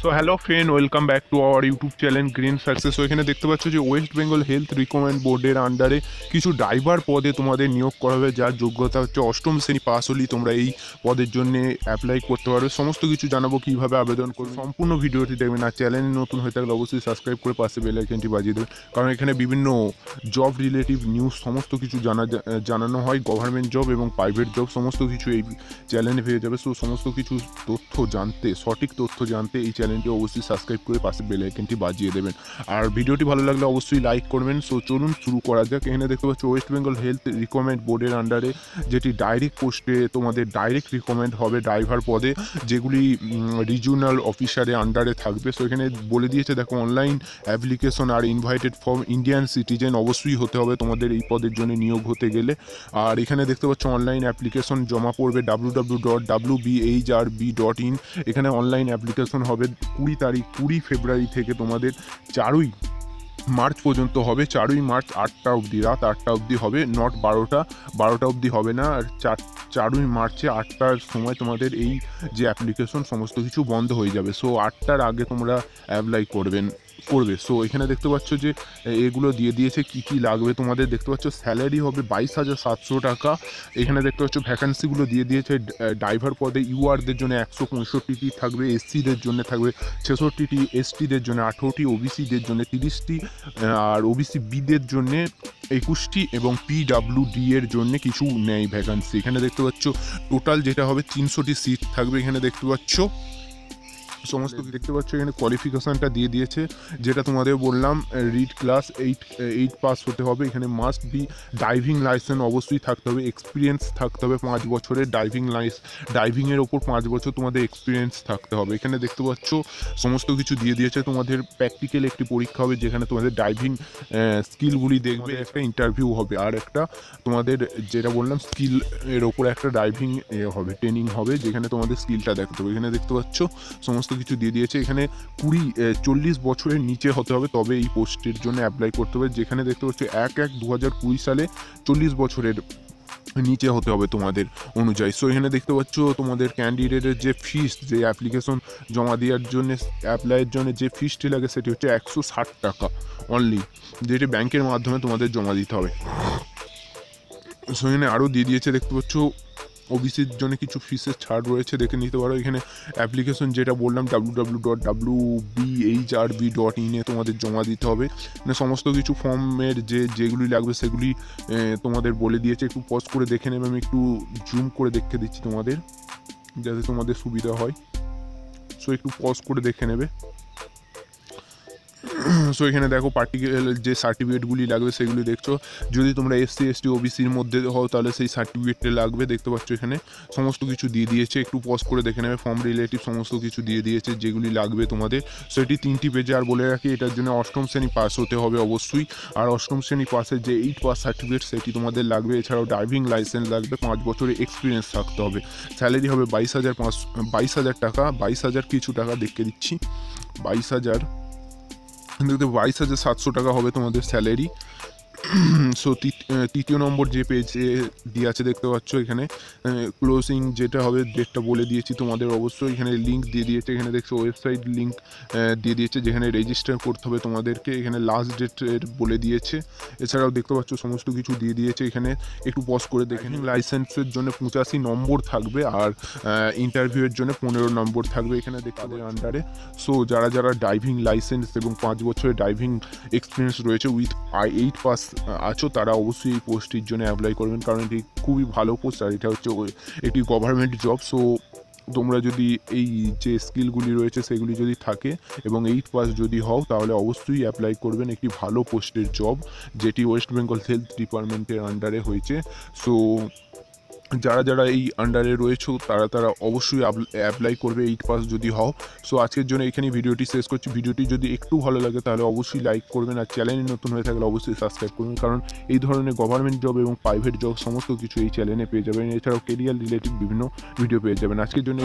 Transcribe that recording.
So hello friend welcome back to our YouTube channel Green Success এখানে দেখতে পাচ্ছ যে ওয়েস্ট বেঙ্গল হেলথ রিকমেন্ড বোর্ডের আন্ডারে কিছু ড্রাইভার পদে তোমাদের নিয়োগ করা হবে, যার যোগ্যতা হচ্ছে অষ্টম শ্রেণি পাস হলেই তোমরা এই পদের জন্য অ্যাপ্লাই করতে পারবে। সমস্ত কিছু জানাব কীভাবে আবেদন করবে। সম্পূর্ণ ভিডিওটি দেখবেন আর চ্যানেলে নতুন হয়ে থাকলে অবশ্যই সাবস্ক্রাইব করে পাশে বেল আইকনটি বাজিয়ে দেবেন। কারণ এখানে বিভিন্ন জব রিলেটিভ নিউজ সমস্ত কিছু জানা জানানো হয় গভর্নমেন্ট জব এবং প্রাইভেট জব সমস্ত কিছু এই চ্যানেলে পেয়ে যাবে। সো সমস্ত কিছু তথ্য জানতে, সঠিক তথ্য জানতে এই চ্যানেলটি অবশ্যই সাবস্ক্রাইব করে পাশে বেল আইকনটি বাজিয়ে দেবেন। আর ভিডিওটি ভালো লাগলে অবশ্যই লাইক করবেন। সো চলুন শুরু করা যাক। এখানে দেখতে পাচ্ছি ওয়েস্ট বেঙ্গল হেলথ রিকমেন্ড বোর্ডের আন্ডারে যেটি ডাইরেক্ট পোস্টে তোমাদের ডাইরেক্ট রিকমেন্ড হবে ড্রাইভার পদে, যেগুলি রিজিওনাল অফিসারের আন্ডারে থাকবে। সো এখানে বলে দিয়েছে, দেখো অনলাইন অ্যাপ্লিকেশন আর ইনভাইটেড ফর্ম ইন্ডিয়ান সিটিজেন অবশ্যই হতে হবে। তোমাদের এই পদের জন্য নিয়োগ হতে গেলে। আর এখানে দেখতে পাচ্ছ অনলাইন অ্যাপ্লিকেশন জমা পড়বে W W dot W B H R B dot in এখানে অনলাইন অ্যাপ্লিকেশন হবে কুড়ি তারিখ, কুড়ি ফেব্রুয়ারি থেকে তোমাদের চারই মার্চ পর্যন্ত হবে, চারই মার্চ আটটা অবধি, রাত আটটা অবধি হবে, নট বারোটা বারোটা অবধি হবে না, আর চার, চারই মার্চে আটটার সময় তোমাদের এই যে অ্যাপ্লিকেশন সমস্ত কিছু বন্ধ হয়ে যাবে। সো আটটার আগে তোমরা অ্যাপ্লাই করবেন। করবে। সো এখানে দেখতে পাচ্ছ যে এগুলো দিয়ে দিয়েছে, কি কি লাগবে তোমাদের? দেখতে পাচ্ছ স্যালারি হবে বাইশ হাজার সাতশো টাকা। এখানে দেখতে পাচ্ছ ভ্যাকান্সিগুলো দিয়ে দিয়েছে ড্রাইভার পদে ইউআরদের জন্য একশো পঁয়ষট্টিটি থাকবে এসসিদের জন্য থাকবে ছেষট্টিটি এসটিদের জন্য আঠেরোটি ওবিসিদের জন্য তিরিশটি আর ওবিসি বিদের জন্য একুশটি এবং পিডাব্লিউডি এর জন্য কিছু নেই ভ্যাকান্সি এখানে দেখতে পাচ্ছ টোটাল যেটা হবে তিনশোটি সিট থাকবে। এখানে দেখতে পাচ্ছ সমস্ত কিছু দেখতে পাচ্ছ এখানে কোয়ালিফিকেশনটা দিয়ে দিয়েছে যেটা তোমাদের বললাম read class eight eight pass হতে হবে। এখানে মাস্ট বি ড্রাইভিং লাইসেন্স অবশ্যই থাকতে হবে এক্সপিরিয়েন্স থাকতে হবে পাঁচ বছরের ড্রাইভিং লাইস ড্রাইভিংয়ের ওপর পাঁচ বছর তোমাদের এক্সপিরিয়েন্স থাকতে হবে। এখানে দেখতে পাচ্ছ সমস্ত কিছু দিয়ে দিয়েছে তোমাদের প্র্যাকটিক্যাল একটি পরীক্ষা হবে যেখানে তোমাদের ড্রাইভিং স্কিলগুলি দেখবে একটা ইন্টারভিউ হবে আর একটা তোমাদের যেটা বললাম স্কিল এর ওপর একটা ড্রাইভিং হবে ট্রেনিং হবে যেখানে তোমাদের স্কিলটা দেখতে হবে। এখানে দেখতে পাচ্ছ সমস্ত কিছু দিয়ে দিয়েছে। এখানে কুড়ি চল্লিশ বছরের নিচে হতে হবে। তবে এই পোস্টের জন্য অ্যাপ্লাই করতে হবে। যেখানে দেখতে পাচ্ছ, এক এক দু সালে চল্লিশ বছরের নিচে হতে হবে তোমাদের অনুযায়ী। সো এখানে দেখতে পাচ্ছ, তোমাদের ক্যান্ডিডেটের যে ফিস যে অ্যাপ্লিকেশন জমা দেওয়ার জন্য অ্যাপ্লাইয়ের জন্য যে ফিসটি লাগে, সেটি হচ্ছে একশো ষাট টাকা অনলি যেটি ব্যাংকের মাধ্যমে তোমাদের জমা দিতে হবে। সো এখানে আরও দিয়ে দিয়েছে, দেখতে পাচ্ছ ওবিসির জন্য কিছু ফিসের ছাড় রয়েছে, দেখে নিতে পারো। এখানে অ্যাপ্লিকেশন যেটা বললাম W W dot W R B dot ইনে তোমাদের জমা দিতে হবে। মানে সমস্ত কিছু ফর্মের যে, যেগুলি লাগবে সেগুলি তোমাদের বলে দিয়েছে। একটু পজ করে দেখে নেবে, আমি একটু জুম করে দেখে দিচ্ছি তোমাদের, যাতে তোমাদের সুবিধা হয়। সো একটু পজ করে দেখে নেবে। সো এখানে দেখো পার্টিকুলার যে সার্টিফিকেটগুলি লাগবে, সেগুলি দেখছ। যদি তোমরা এসসি এসটি ওবিসির মধ্যে হও, তাহলে সেই সার্টিফিকেটটা লাগবে, দেখতে পাচ্ছ এখানে। সমস্ত কিছু দিয়ে দিয়েছে, একটু পজ করে দেখে নেবে। ফর্ম রিলেটিভ সমস্ত কিছু দিয়ে দিয়েছে, যেগুলি লাগবে তোমাদের। সো এটি তিনটি পেজে আর বলে রাখি, এটার জন্য অষ্টম শ্রেণি পাস হতে হবে অবশ্যই। আর অষ্টম শ্রেণি পাসের যে এইট পাস সার্টিফিকেট সেটি তোমাদের লাগবে। এছাড়াও ড্রাইভিং লাইসেন্স লাগবে, পাঁচ বছরের এক্সপিরিয়েন্স থাকতে হবে। স্যালারি হবে বাইশ হাজার পাঁচ, বাইশ হাজার টাকা, বাইশ হাজার কিছু টাকা দেখে দিচ্ছি। বাইশ হাজার দেখতে বাইশ হাজার সাতশো টাকা হবে তোমাদের স্যালারি সো তৃতীয় নম্বর যে পেজে দিয়ে আছে, দেখতে পাচ্ছ এখানে ক্লোজিং যেটা হবে ডেটটা বলে দিয়েছি তোমাদের অবশ্যই। এখানে লিঙ্ক দিয়ে দিয়েছে, এখানে দেখছ ওয়েবসাইট লিঙ্ক দিয়ে দিয়েছে যেখানে রেজিস্টার করতে হবে তোমাদেরকে। এখানে লাস্ট ডেটের বলে দিয়েছে। এছাড়াও দেখতে পাচ্ছ সমস্ত কিছু দিয়ে দিয়েছে এখানে। একটু পজ করে দেখে নিন। লাইসেন্সের জন্য পঁচাশি নম্বর থাকবে আর ইন্টারভিউয়ের জন্য পনেরো নম্বর থাকবে এখানে দেখতে আন্ডারে সো যারা যারা ড্রাইভিং লাইসেন্স এবং পাঁচ বছরের ড্রাইভিং এক্সপিরিয়েন্স রয়েছে উইথ আই এইট পাস আছো, তারা অবশ্যই এই পোস্টটির জন্য অ্যাপ্লাই করবেন, কারণ এটি খুবই ভালো পোস্ট আর এটা হচ্ছে একটি গভর্নমেন্ট জব সো তোমরা যদি এই যে স্কিলগুলি রয়েছে, সেগুলি যদি থাকে এবং এইট পাস যদি হও, তাহলে অবশ্যই অ্যাপ্লাই করবেন একটি ভালো পোস্টের জব যেটি ওয়েস্ট বেঙ্গল হেলথ ডিপার্টমেন্টের আন্ডারে হয়েছে। সো যারা যারা এই আন্ডারে রয়েছে, তারা তারা অবশ্যই অ্যাপ্লাই করবে এইট পাস যদি হও। সো আজকের জন্য এখানে ভিডিওটি শেষ করছি। ভিডিওটি যদি একটু ভালো লাগে, তাহলে অবশ্যই লাইক করবেন আর চ্যানেলে নতুন হয়ে থাকলে অবশ্যই সাবস্ক্রাইব করবেন। কারণ এই ধরনের গভর্নমেন্ট জব এবং প্রাইভেট জব সমস্ত কিছু এই চ্যানেলে পেয়ে যাবেন। এছাড়াও কেরিয়ার রিলেটেড বিভিন্ন ভিডিও পেয়ে যাবেন। আজকের জন্য